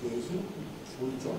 제시 조조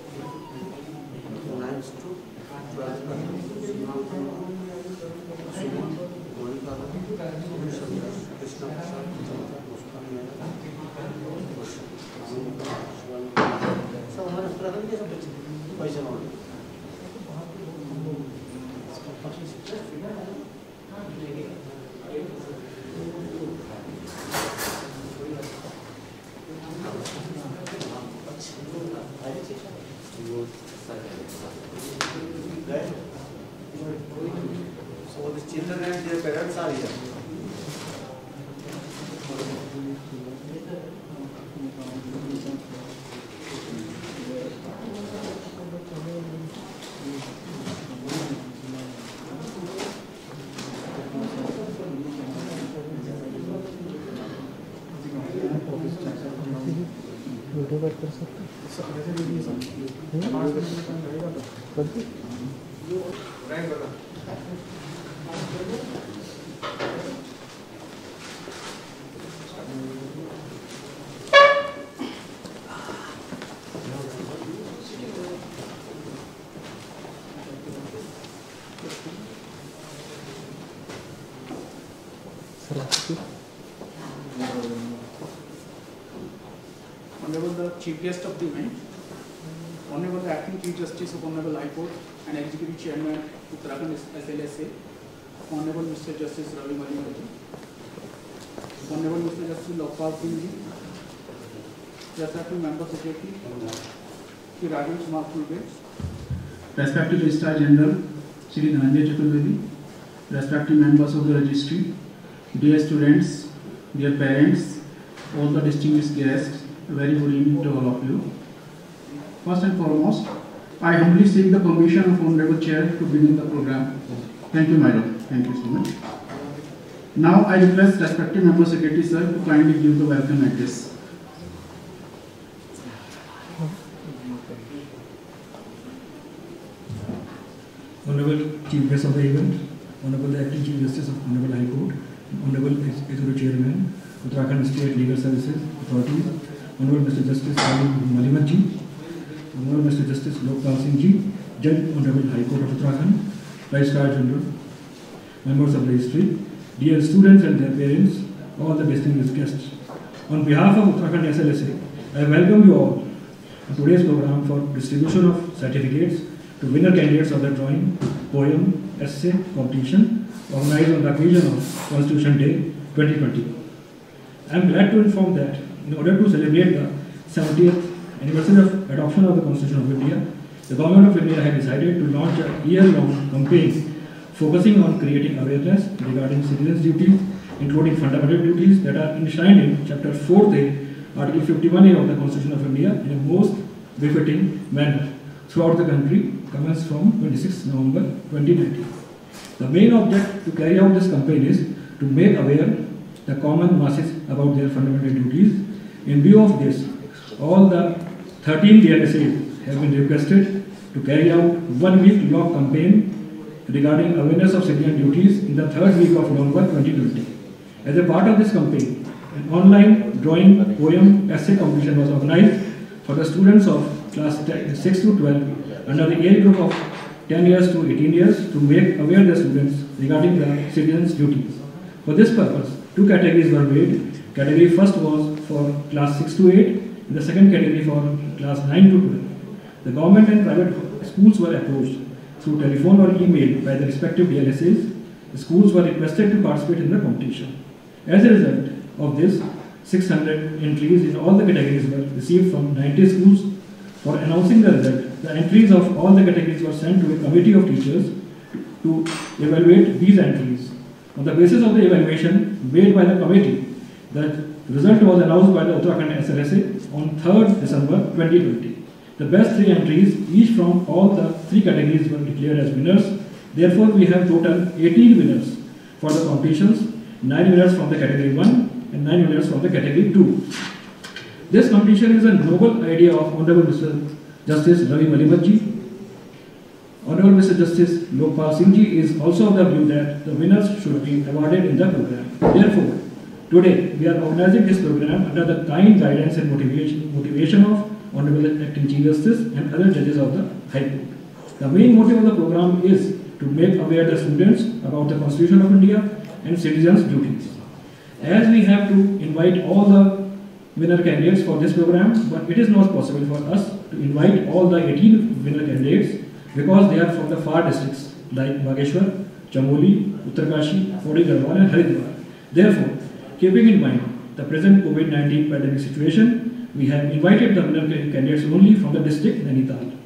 बच्चे पैसे मांगे So the children and their parents are here. Video sir आपकी Honorable the Chief Guest of the event, Honorable the Acting Chief Justice of Honorable High Court and Executive Chairman Uttarakhand SLSA, Honorable Mr. Justice Ravi Maliwal, Honorable Mr. Justice Lokpal Singh ji, respected Member Secretary, Shri Rajesh Kumar Kulbe, respected Registrar General Shri Dhananjay Chaturvedi, respected members of the registry, dear students, dear parents, all the distinguished guests, a very good evening to all of you. First and foremost, I humbly seek the permission of Honorable Chair to begin the program. Thank you, Madam. Thank you so much. Now I request respective member secretary sir to kindly give the welcome address. Honorable Chief Guest of the event, Honorable Acting Chief Justice of Honorable High Court, Honorable Executive Chairman, Uttarakhand State Legal Services Authority, Honorable Mr. Justice Ali Malimath ji, Honorable Mr. Justice Lokpal Singh ji, Judge Honorable High Court of Uttarakhand, Registrar General, members of the registry, dear students and their parents, all the distinguished guests. On behalf of Uttarakhand SLSA, I welcome you all to today's program for distribution of certificates to winner candidates of the drawing, poem, essay competition organized on the occasion of Constitution Day 2020. I am glad to inform that in order to celebrate the 70th anniversary of adoption of the Constitution of India, the Government of India has decided to launch a year-long campaign focusing on creating awareness regarding citizens' duties, including fundamental duties that are enshrined in Chapter 4A, Article 51A of the Constitution of India in a most befitting manner throughout the country commenced from 26 November 2019. The main object to carry out this campaign is to make aware the common masses about their fundamental duties. In view of this, all the 13 DLSAs have been requested to carry out one week long campaign regarding awareness of citizen duties in the third week of November 2020. As a part of this campaign, an online drawing, poem, essay competition was organized for the students of class 6 to 12 under the age group of 10 years to 18 years to make aware the students regarding the citizens' duties. For this purpose, two categories were made. Category first was for class 6 to 8 and the second category for class 9 to 12. The government and private schools were approached through telephone or email by the respective DLSAs. The schools were requested to participate in the competition. As a result of this, 600 entries in all the categories were received from 90 schools. For announcing the result, the entries of all the categories were sent to a committee of teachers to evaluate these entries. On the basis of the evaluation made by the committee, the result was announced by the Uttarakhand SLSA on 3rd December 2020. The best three entries, each from all the three categories, were declared as winners. Therefore, we have total 18 winners for the competitions, 9 winners from the category 1 and 9 winners from the category 2. This competition is a noble idea of Honorable Mr. Justice Ravi Malimath ji. Honorable Mr. Justice Lokpal Singh ji is also of the view that the winners should be awarded in the program. Therefore, today we are organizing this program under the kind guidance and motivation, motivation of Honorable Acting Chief Justice and other judges of the High Court. The main motive of the program is to make aware the students about the Constitution of India and citizens' duties. As we have to invite all the winner candidates for this program, but it is not possible for us to invite all the 18 winner candidates because they are from the far districts like Bageshwar, Chamoli, Uttarkashi, Pauri Garhwal and Haridwar. Therefore, keeping in mind the present COVID-19 pandemic situation, we have invited the winner candidates only from the district Nainital.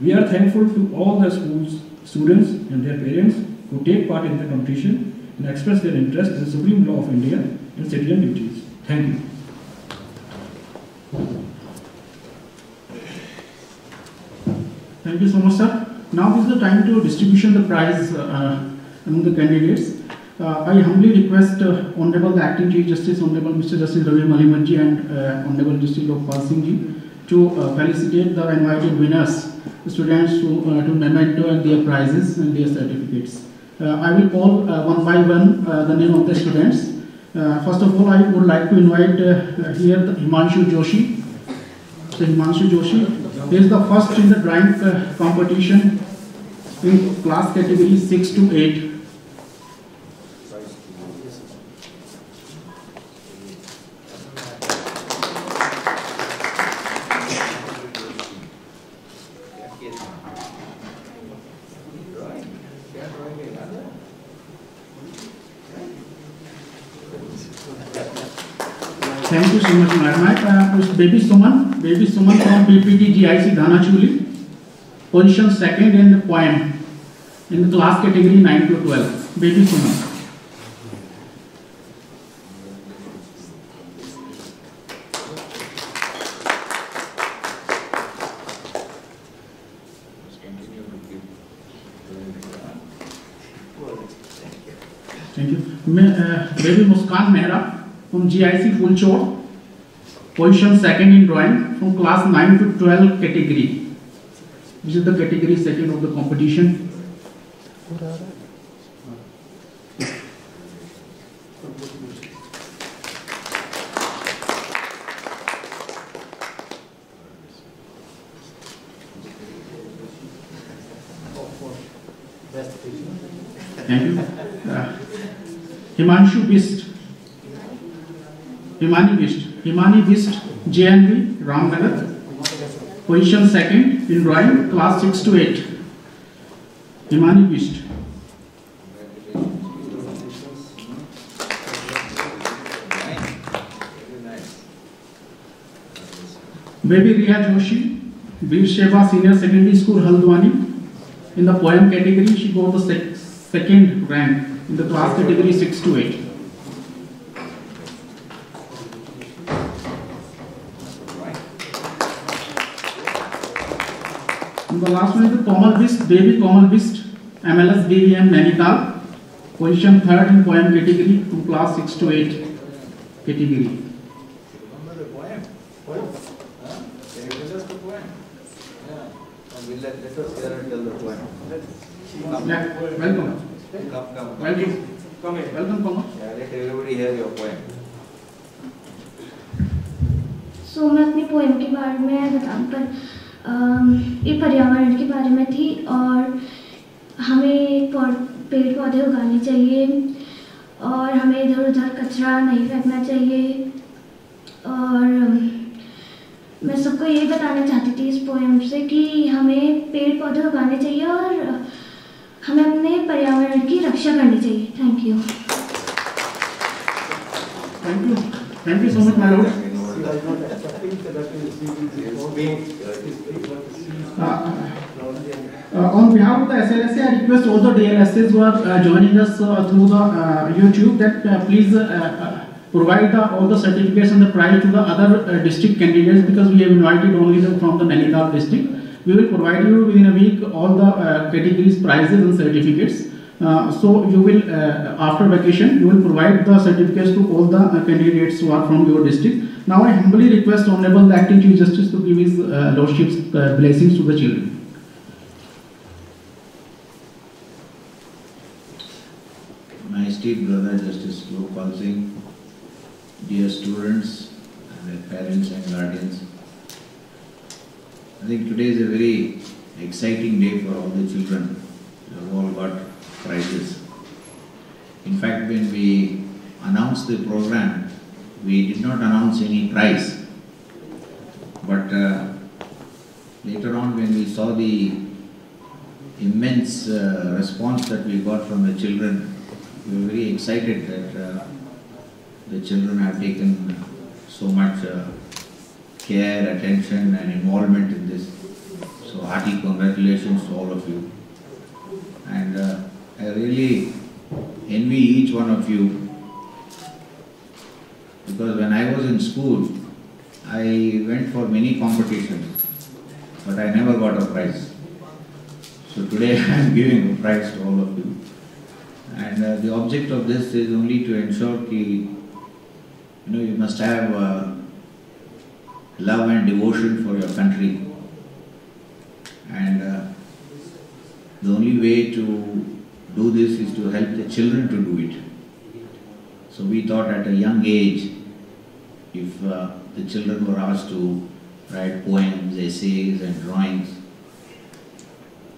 We are thankful to all the schools, students and their parents who take part in the competition and express their interest in the supreme law of India and citizen duties. Thank you. Thank you so much, sir. Now is the time to distribution the prize uh, among the candidates. Uh, I humbly request uh, Honorable the Acting Chief Justice, Honorable Mr. Justice Ravi Malimath ji and uh, Honorable Justice Lokpal Singh ji to uh, felicitate the invited winners, students to, uh, to memento and their prizes and their certificates. Uh, I will call one by one the name of the students. First of all, I would like to invite here Himanshu Joshi. So Himanshu Joshi is the first in the drawing competition in class category 6 to 8. Thank you so much, madam. Uh, baby Suman, baby Suman from PPT GIC Dhanachuli, position second in the poem in the class category 9 to 12. Baby Suman. Thank you. Ma- uh, baby Muskan Mehra from GIC Full Chor, position second in drawing from class 9 to 12 category. This is the category second of the competition. Thank you. Uh, Himanshu Bist. Himani Bist. Himani Bist, JNV, Ramnagar. Position second in drawing, class 6 to 8. Himani Bist. Baby Riya Joshi, Veer Sheva Senior Secondary School, Haldwani. In the poem category, she got the sec- second rank in the class category 6 to 8. Last में जो Komal Bisht baby Komal Bisht M L S B V M Nainital position third in poem category two class six to eight category We'll let, let us hear until the point. Yeah, welcome. Come, come. Welcome. Come here. Welcome, Pongo. Yeah, let everybody hear your poem. So, मैं अपनी poem के बारे में बताऊँ पर ये पर्यावरण के बारे में थी और हमें पेड़ पौधे उगाने चाहिए और हमें इधर उधर कचरा नहीं फेंकना चाहिए और मैं सबको यही बताना चाहती थी इस पोएम से कि हमें पेड़ पौधे उगाने चाहिए और हमें अपने पर्यावरण की रक्षा करनी चाहिए thank you you. Thank you so much, my lord. Uh, on behalf of the SLSA, I request all the DLSAs who are uh, joining us uh, through the uh, YouTube that uh, please uh, provide the, all the certificates and the prize to the other district candidates because we have invited only from the Nainital district. We will provide you within a week all the categories, prizes and certificates. Uh, so you will, uh, after vacation, you will provide the certificates to all the uh, candidates who are from your district. Now I humbly request Honorable Acting Chief Justice to give his uh, Lordship's uh, blessings to the children. My esteemed brother Justice Lokpal Singh, dear students their parents and guardians, I think today is a very exciting day for all the children. They have all got prizes. In fact, when we announced the program, we did not announce any prize. But uh, later on, when we saw the immense uh, response that we got from the children, we were very excited that uh, the children have taken so much uh, care, attention, and involvement in this. So, hearty congratulations to all of you. And uh, I really envy each one of you because when I was in school, I went for many competitions, but I never got a prize. So today I am giving a prize to all of you. And uh, the object of this is only to ensure that you know you must have uh, love and devotion for your country. And uh, the only way to do this is to help the children to do it. So we thought at a young age, if uh, the children were asked to write poems, essays, and drawings,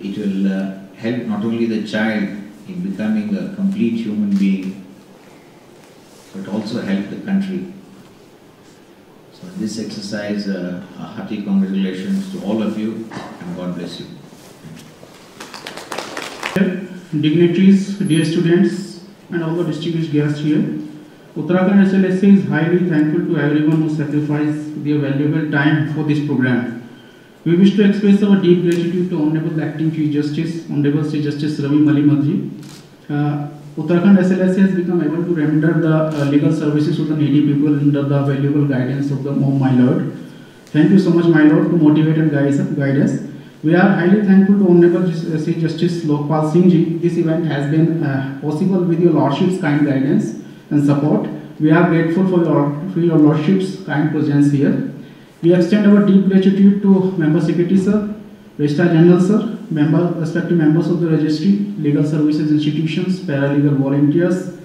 it will uh, help not only the child in becoming a complete human being, but also help the country. So this exercise, uh, a hearty congratulations to all of you, and God bless you. Dignitaries, dear students, and all the distinguished guests here. Uttarakhand SLSA is highly thankful to everyone who sacrificed their valuable time for this program. We wish to express our deep gratitude to Honorable Acting Chief Justice, Honorable Chief Justice Ravi Malimath ji. Uh, Uttarakhand SLSA has become able to render the uh, legal services to the needy people under the valuable guidance of the oh, my Lord. Thank you so much, my Lord, to motivate and guide us. We are highly thankful to Honorable Chief Justice Lokpal Singh ji. This event has been uh, possible with your Lordship's kind guidance and support. We are grateful for your, for your Lordship's kind presence here. We extend our deep gratitude to Member Secretary Sir, Registrar General Sir, member, respective members of the registry, legal services institutions, paralegal volunteers,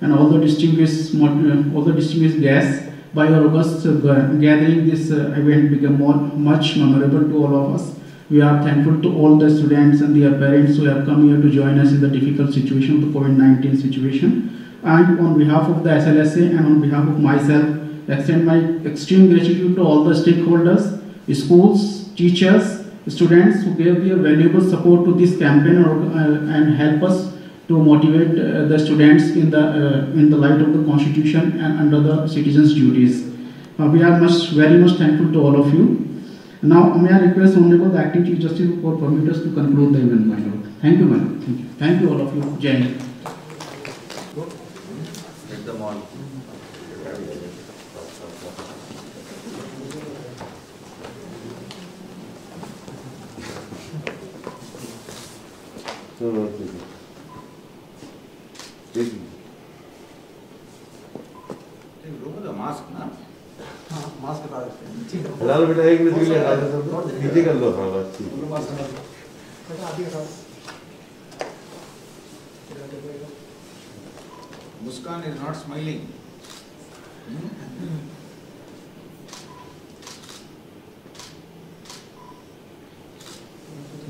and all the distinguished, uh, all the distinguished guests. By your august uh, gathering, this uh, event became more, much memorable to all of us. We are thankful to all the students and their parents who have come here to join us in the difficult situation the COVID-19 situation. And on behalf of the SLSA and on behalf of myself, extend my extreme gratitude to all the stakeholders, schools, teachers, students who gave their valuable support to this campaign or, uh, and help us to motivate uh, the students in the uh, in the light of the constitution and under the citizens' duties. Uh, we are much very much thankful to all of you. Now may I request Honorable the Acting Chief Justice for permit us to conclude the event, my lord. Thank you, my lord. Thank you. Thank you all of you. Jai let them all. No, no, please. बेटा एक minute के लिए हटा दो सब नीचे कर लो हाँ बस ठीक Muskan is not smiling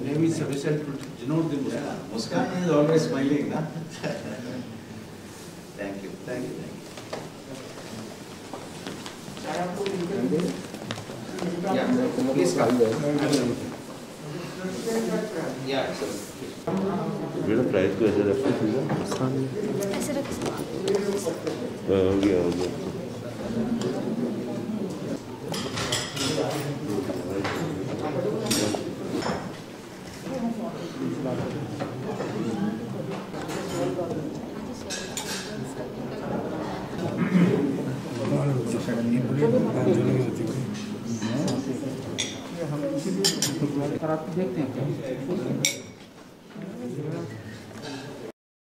name is sufficient to denote the Muskan. Yeah, Muskan is always smiling, na? thank you, thank you, thank you. बेटा प्राइस को ऐसे रखते सीधा ऐसे रख हाँ, हो गया हो गया।